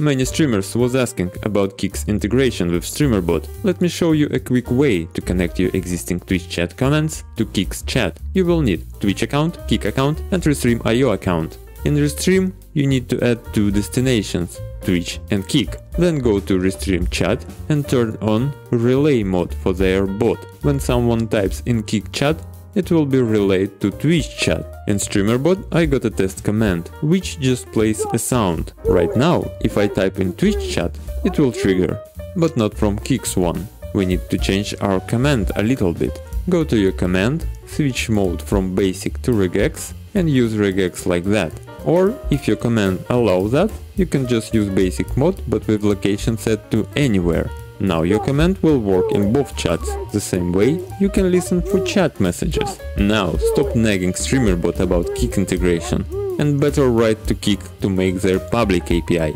Many streamers was asking about Kick's integration with StreamerBot. Let me show you a quick way to connect your existing Twitch chat comments to Kick's chat. You will need Twitch account, Kick account and Restream.io account. In Restream, you need to add two destinations, Twitch and Kick. Then go to Restream chat and turn on relay mode for their bot. When someone types in Kick chat, it will be relayed to Twitch chat. In StreamerBot I got a test command, which just plays a sound. Right now, if I type in Twitch chat, it will trigger, but not from Kick's one. We need to change our command a little bit. Go to your command, switch mode from basic to regex and use regex like that. Or, if your command allows that, you can just use basic mode but with location set to anywhere. Now your command will work in both chats. The same way, you can listen for chat messages. Now stop nagging StreamerBot about Kick integration and better write to Kick to make their public API.